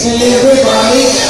Sing everybody.